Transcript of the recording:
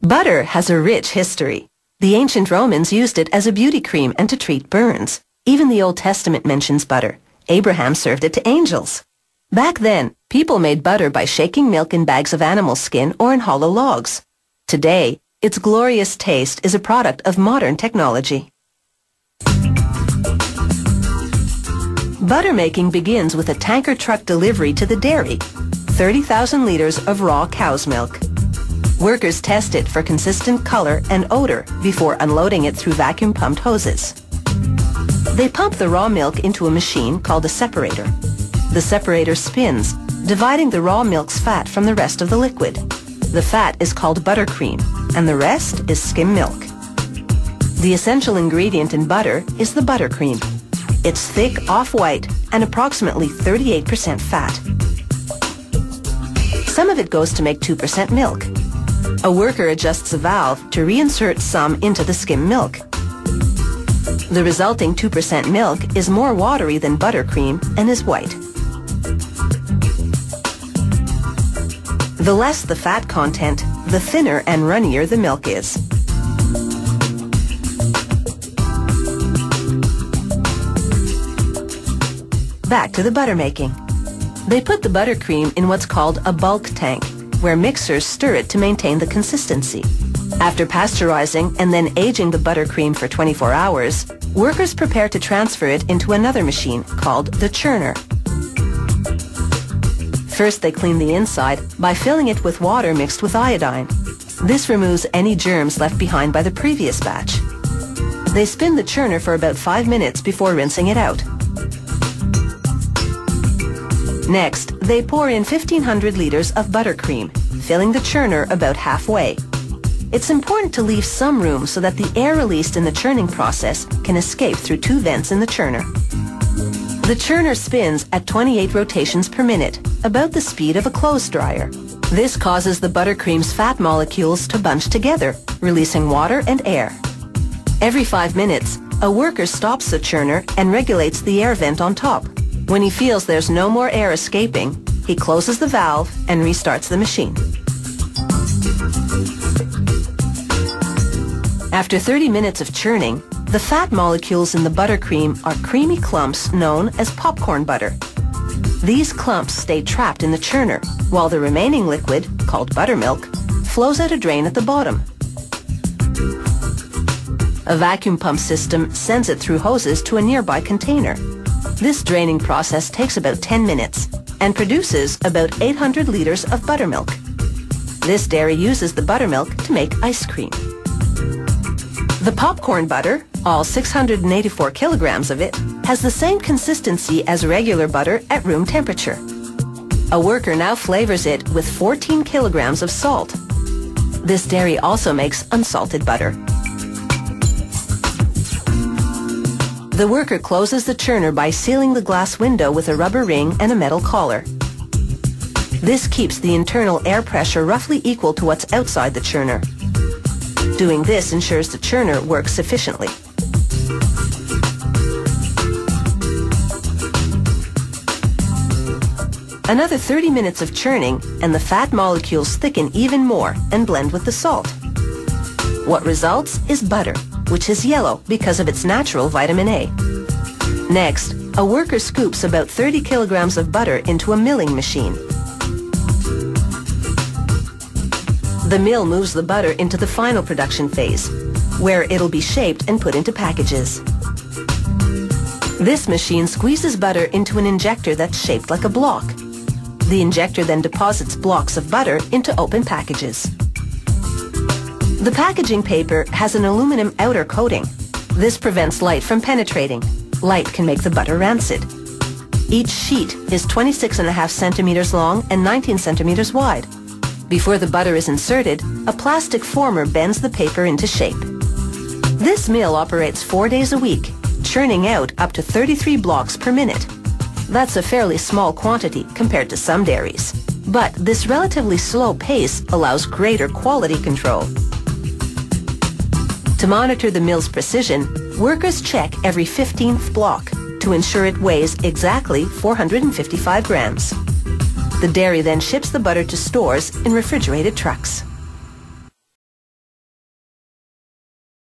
Butter has a rich history. The ancient Romans used it as a beauty cream and to treat burns. Even the Old Testament mentions butter. Abraham served it to angels. Back then, people made butter by shaking milk in bags of animal skin or in hollow logs. Today, its glorious taste is a product of modern technology. Butter making begins with a tanker truck delivery to the dairy, 30,000 liters of raw cow's milk. Workers test it for consistent color and odor before unloading it through vacuum-pumped hoses. They pump the raw milk into a machine called a separator. The separator spins, dividing the raw milk's fat from the rest of the liquid. The fat is called buttercream, and the rest is skim milk. The essential ingredient in butter is the buttercream. It's thick, off-white, and approximately 38% fat. Some of it goes to make 2% milk, a worker adjusts a valve to reinsert some into the skim milk. The resulting 2% milk is more watery than buttercream and is white. The less the fat content, the thinner and runnier the milk is. Back to the butter making. They put the buttercream in what's called a bulk tank where mixers stir it to maintain the consistency. After pasteurizing and then aging the buttercream for 24 hours, workers prepare to transfer it into another machine called the churner. First they clean the inside by filling it with water mixed with iodine. This removes any germs left behind by the previous batch. They spin the churner for about 5 minutes before rinsing it out. Next, they pour in 1500 liters of buttercream, filling the churner about halfway. It's important to leave some room so that the air released in the churning process can escape through two vents in the churner. The churner spins at 28 rotations per minute, about the speed of a clothes dryer. This causes the buttercream's fat molecules to bunch together, releasing water and air. Every five minutes, a worker stops the churner and regulates the air vent on top. When he feels there's no more air escaping, he closes the valve and restarts the machine. After 30 minutes of churning, the fat molecules in the buttercream are creamy clumps known as popcorn butter. These clumps stay trapped in the churner, while the remaining liquid, called buttermilk, flows out a drain at the bottom. A vacuum pump system sends it through hoses to a nearby container. This draining process takes about 10 minutes and produces about 800 liters of buttermilk. This dairy uses the buttermilk to make ice cream. The popcorn butter, all 684 kilograms of it, has the same consistency as regular butter at room temperature. A worker now flavors it with 14 kilograms of salt. This dairy also makes unsalted butter. The worker closes the churner by sealing the glass window with a rubber ring and a metal collar. This keeps the internal air pressure roughly equal to what's outside the churner. Doing this ensures the churner works efficiently. Another 30 minutes of churning and the fat molecules thicken even more and blend with the salt. What results is butter which is yellow because of its natural vitamin A. Next, a worker scoops about 30 kilograms of butter into a milling machine. The mill moves the butter into the final production phase, where it'll be shaped and put into packages. This machine squeezes butter into an injector that's shaped like a block. The injector then deposits blocks of butter into open packages. The packaging paper has an aluminum outer coating. This prevents light from penetrating. Light can make the butter rancid. Each sheet is 26.5 centimeters long and 19 centimeters wide. Before the butter is inserted, a plastic former bends the paper into shape. This mill operates four days a week, churning out up to 33 blocks per minute. That's a fairly small quantity compared to some dairies. But this relatively slow pace allows greater quality control. To monitor the mill's precision, workers check every 15th block to ensure it weighs exactly 455 grams. The dairy then ships the butter to stores in refrigerated trucks.